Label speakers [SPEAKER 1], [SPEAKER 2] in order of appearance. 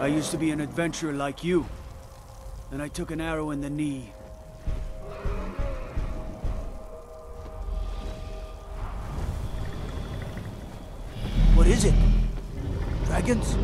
[SPEAKER 1] I used to be an adventurer like you. And I took an arrow in the knee. What is it? Dragons?